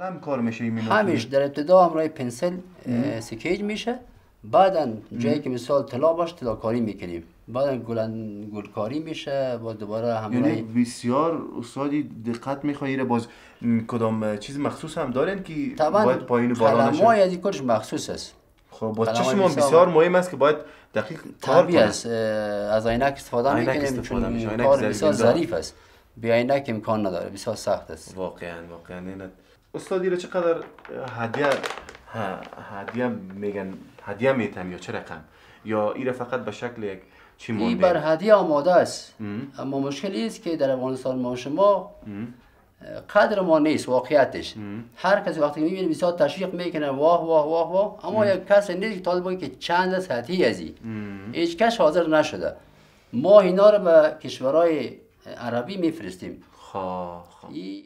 قلم کار میشه این همیش در ابتدا همراه پنسل سکیج میشه. بعدا جایی که مثال طلا باشه طلا کاری می‌کنیم. بعد گلن گلکاری میشه با دوباره همراه یعنی بسیار استادی دقت میخوایی باز کدام چیز مخصوص هم دارین که طبعا باید پایین و بالا قلم های از کارش مخصوص است. خب باز چشم بسیار- بسیار مهم است که باید دقیق کار طبیعی کنه. است. اه، از عینک استفاده می‌کنیم چون کار بسیار. ظریف است. بی عینک امکان نداره. بسیار سخت است. واقعا واقعا. اینت استادی رو چقدر هدیه هدیه میگن هدیه میتم یا چه رقم؟ یا ایره فقط به شکل یک چی این مونده بر هدیه آماده است. اما مشکلی است که در افغانستان ما شما قدر ما نیست واقعیتش. هر کسی وقتی که می‌بینه بسیار تشویق می‌کنه واه واه واه واه اما یک کس نیست که طالب که چند هدیه ازی. هیچ کس حاضر نشده. ما اینا رو به کشورهای عربی میفرستیم. خواه خواه این